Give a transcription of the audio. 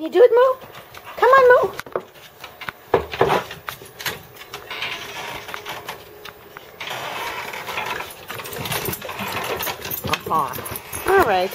Can you do it, Moo? Come on, Moo. Uh-huh. All right.